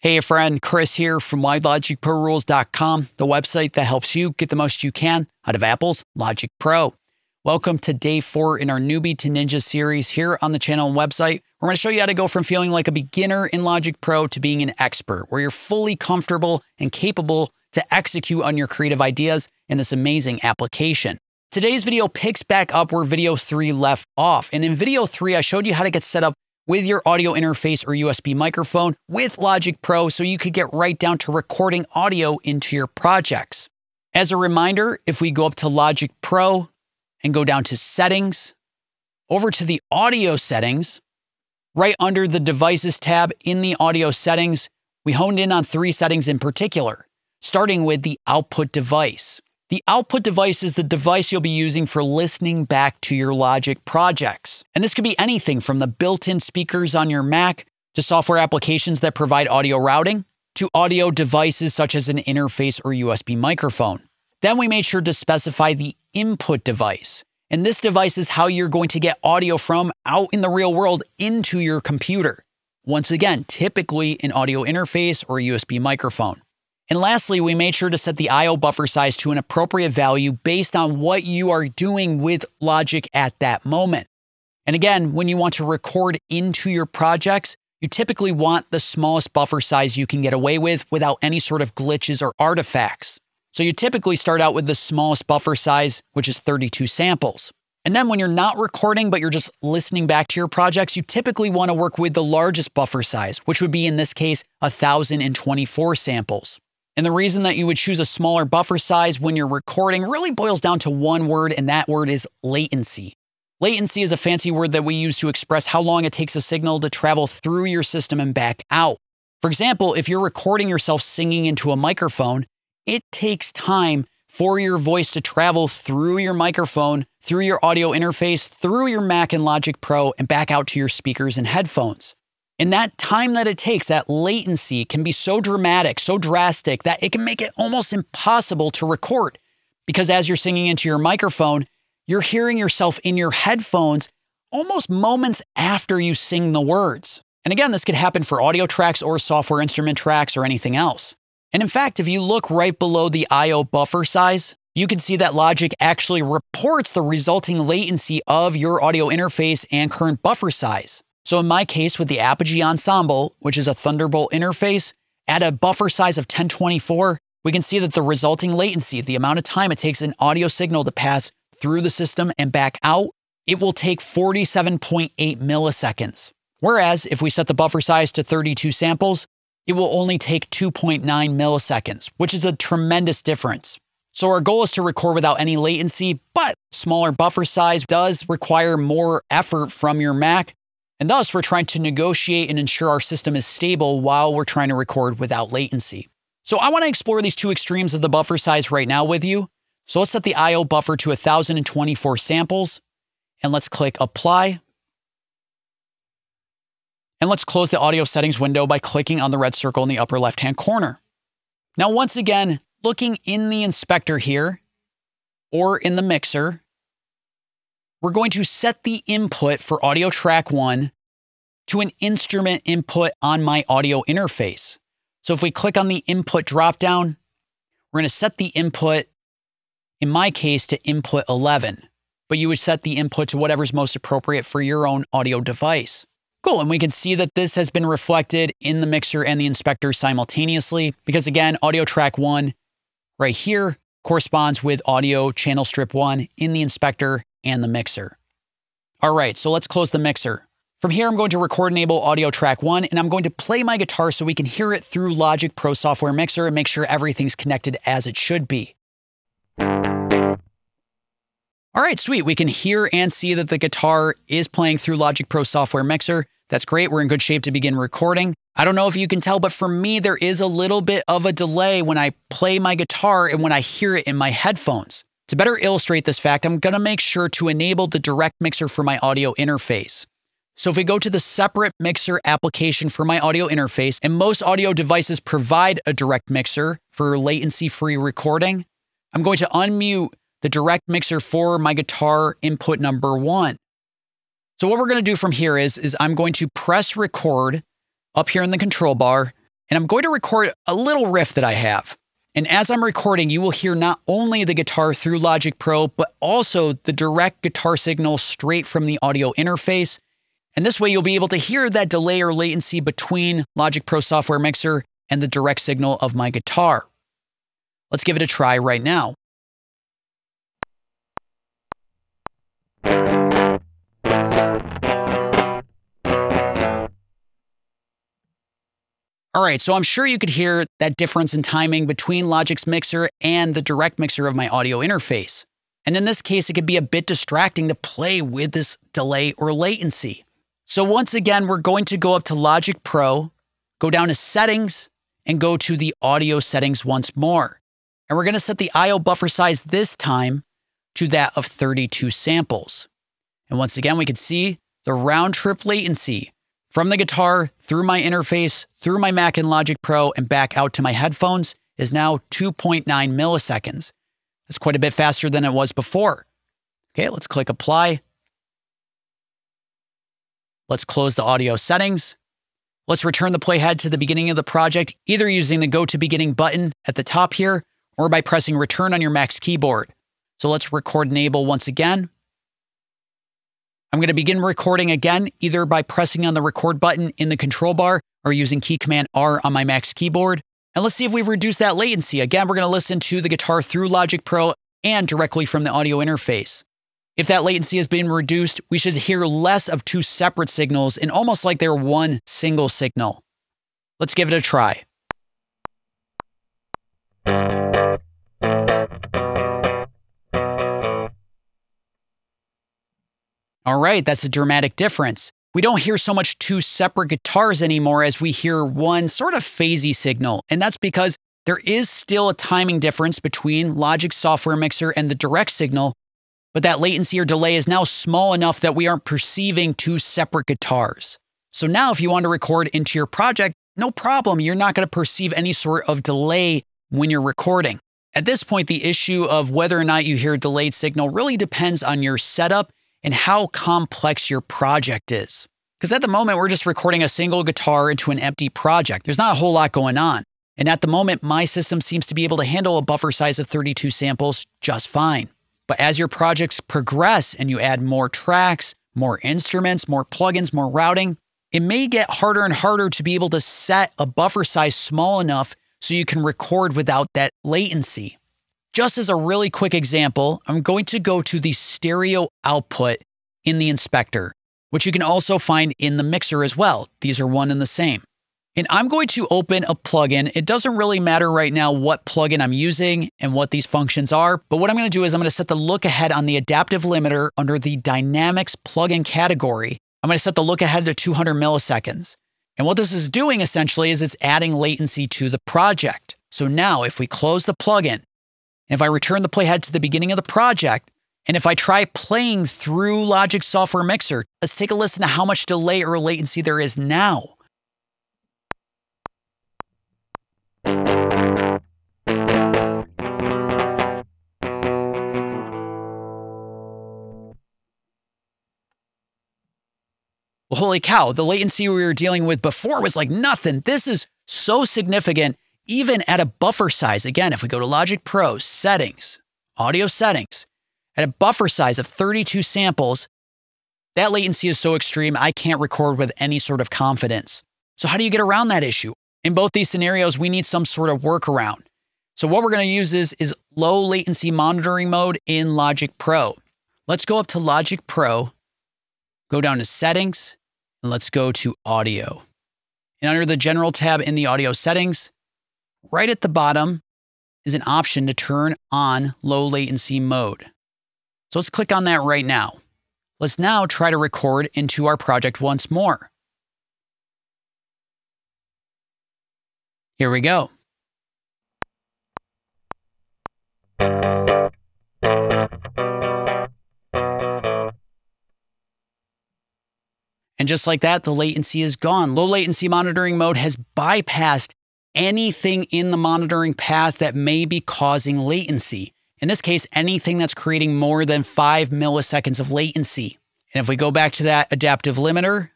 Hey, friend, Chris here from WhyLogicProRules.com, the website that helps you get the most you can out of Apple's Logic Pro. Welcome to day four in our Newbie to Ninja series here on the channel and website. We're going to show you how to go from feeling like a beginner in Logic Pro to being an expert, where you're fully comfortable and capable to execute on your creative ideas in this amazing application. Today's video picks back up where video three left off. And in video three, I showed you how to get set up with your audio interface or USB microphone with Logic Pro so you could get right down to recording audio into your projects. As a reminder, if we go up to Logic Pro and go down to Settings, over to the Audio Settings, right under the Devices tab in the Audio Settings, we honed in on three settings in particular, starting with the Output Device. The output device is the device you'll be using for listening back to your Logic projects. And this could be anything from the built in speakers on your Mac to software applications that provide audio routing to audio devices such as an interface or USB microphone. Then we made sure to specify the input device. And this device is how you're going to get audio from out in the real world into your computer. Once again, typically an audio interface or a USB microphone. And lastly, we made sure to set the IO buffer size to an appropriate value based on what you are doing with Logic at that moment. And again, when you want to record into your projects, you typically want the smallest buffer size you can get away with without any sort of glitches or artifacts. So you typically start out with the smallest buffer size, which is 32 samples. And then when you're not recording, but you're just listening back to your projects, you typically want to work with the largest buffer size, which would be in this case, 1024 samples. And the reason that you would choose a smaller buffer size when you're recording really boils down to one word, and that word is latency. Latency is a fancy word that we use to express how long it takes a signal to travel through your system and back out. For example, if you're recording yourself singing into a microphone, it takes time for your voice to travel through your microphone, through your audio interface, through your Mac and Logic Pro, and back out to your speakers and headphones. And that time that it takes, that latency can be so dramatic, so drastic that it can make it almost impossible to record. Because as you're singing into your microphone, you're hearing yourself in your headphones almost moments after you sing the words. And again, this could happen for audio tracks or software instrument tracks or anything else. And in fact, if you look right below the I.O. buffer size, you can see that Logic actually reports the resulting latency of your audio interface and current buffer size. So in my case with the Apogee Ensemble, which is a Thunderbolt interface, at a buffer size of 1024, we can see that the resulting latency, the amount of time it takes an audio signal to pass through the system and back out, it will take 47.8 milliseconds. Whereas if we set the buffer size to 32 samples, it will only take 2.9 milliseconds, which is a tremendous difference. So our goal is to record without any latency, but smaller buffer size does require more effort from your Mac. And thus, we're trying to negotiate and ensure our system is stable while we're trying to record without latency. So I want to explore these two extremes of the buffer size right now with you. So let's set the IO buffer to 1024 samples and let's click apply. And let's close the audio settings window by clicking on the red circle in the upper left hand corner. Now, once again, looking in the inspector here or in the mixer, we're going to set the input for audio track one to an instrument input on my audio interface. So if we click on the input dropdown, we're going to set the input, in my case, to input 11, but you would set the input to whatever's most appropriate for your own audio device. Cool, and we can see that this has been reflected in the mixer and the inspector simultaneously because again, audio track one right here corresponds with audio channel strip one in the inspector and the mixer. All right, so let's close the mixer. From here, I'm going to record enable audio track one, and I'm going to play my guitar so we can hear it through Logic Pro Software Mixer and make sure everything's connected as it should be. All right, sweet. We can hear and see that the guitar is playing through Logic Pro Software Mixer. That's great. We're in good shape to begin recording. I don't know if you can tell, but for me, there is a little bit of a delay when I play my guitar and when I hear it in my headphones. To better illustrate this fact, I'm going to make sure to enable the direct mixer for my audio interface. So if we go to the separate mixer application for my audio interface, and most audio devices provide a direct mixer for latency-free recording, I'm going to unmute the direct mixer for my guitar input number one. So what we're going to do from here is, is I'm going to press record up here in the control bar. And I'm going to record a little riff that I have. And as I'm recording, you will hear not only the guitar through Logic Pro, but also the direct guitar signal straight from the audio interface. And this way, you'll be able to hear that delay or latency between Logic Pro software mixer and the direct signal of my guitar. Let's give it a try right now. All right, so I'm sure you could hear that difference in timing between Logic's mixer and the direct mixer of my audio interface. And in this case, it could be a bit distracting to play with this delay or latency. So once again, we're going to go up to Logic Pro, go down to Settings, and go to the Audio Settings once more. And we're going to set the IO buffer size this time to that of 32 samples. And once again, we can see the round trip latency from the guitar through my interface, through my Mac and Logic Pro, and back out to my headphones is now 2.9 milliseconds. That's quite a bit faster than it was before. Okay, let's click apply. Let's close the audio settings. Let's return the playhead to the beginning of the project, either using the go to beginning button at the top here or by pressing return on your Mac's keyboard. So let's record enable once again. I'm going to begin recording again, either by pressing on the record button in the control bar or using key command R on my Mac's keyboard. And let's see if we've reduced that latency. Again, we're going to listen to the guitar through Logic Pro and directly from the audio interface. If that latency has been reduced, we should hear less of two separate signals and almost like they're one single signal. Let's give it a try. All right, that's a dramatic difference. We don't hear so much two separate guitars anymore as we hear one sort of phasey signal. And that's because there is still a timing difference between Logic's software mixer and the direct signal, but that latency or delay is now small enough that we aren't perceiving two separate guitars. So now, if you want to record into your project, no problem. You're not going to perceive any sort of delay when you're recording. At this point, the issue of whether or not you hear a delayed signal really depends on your setup and how complex your project is. Because at the moment, we're just recording a single guitar into an empty project. There's not a whole lot going on. And at the moment, my system seems to be able to handle a buffer size of 32 samples just fine. But as your projects progress and you add more tracks, more instruments, more plugins, more routing, it may get harder and harder to be able to set a buffer size small enough so you can record without that latency. Just as a really quick example, I'm going to go to the stereo output in the inspector, which you can also find in the mixer as well. These are one and the same. And I'm going to open a plugin. It doesn't really matter right now what plugin I'm using and what these functions are, but what I'm going to do is I'm going to set the look ahead on the adaptive limiter under the dynamics plugin category. I'm going to set the look ahead to 200 milliseconds. And what this is doing essentially is it's adding latency to the project. So now if we close the plugin if I return the playhead to the beginning of the project, and if I try playing through Logic Software Mixer, let's take a listen to how much delay or latency there is now. Well, holy cow, the latency we were dealing with before was like nothing. This is so significant even at a buffer size, again, if we go to Logic Pro, settings, audio settings, at a buffer size of 32 samples, that latency is so extreme, I can't record with any sort of confidence. So, how do you get around that issue? In both these scenarios, we need some sort of workaround. So, what we're going to use is, is low latency monitoring mode in Logic Pro. Let's go up to Logic Pro, go down to settings, and let's go to audio. And under the general tab in the audio settings, Right at the bottom is an option to turn on low latency mode. So let's click on that right now. Let's now try to record into our project once more. Here we go. And just like that, the latency is gone. Low latency monitoring mode has bypassed anything in the monitoring path that may be causing latency. In this case, anything that's creating more than five milliseconds of latency. And if we go back to that adaptive limiter,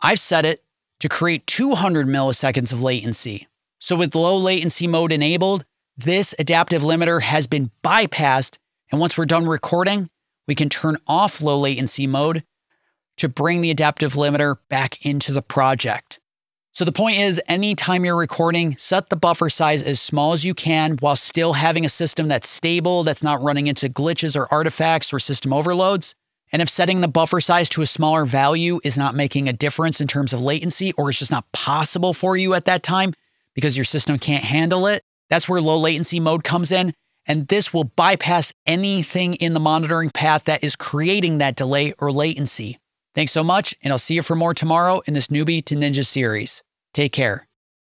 I've set it to create 200 milliseconds of latency. So, with low latency mode enabled, this adaptive limiter has been bypassed. And once we're done recording, we can turn off low latency mode to bring the adaptive limiter back into the project. So the point is, anytime you're recording, set the buffer size as small as you can while still having a system that's stable, that's not running into glitches or artifacts or system overloads. And if setting the buffer size to a smaller value is not making a difference in terms of latency, or it's just not possible for you at that time because your system can't handle it, that's where low latency mode comes in. And this will bypass anything in the monitoring path that is creating that delay or latency. Thanks so much, and I'll see you for more tomorrow in this Newbie to Ninja series. Take care.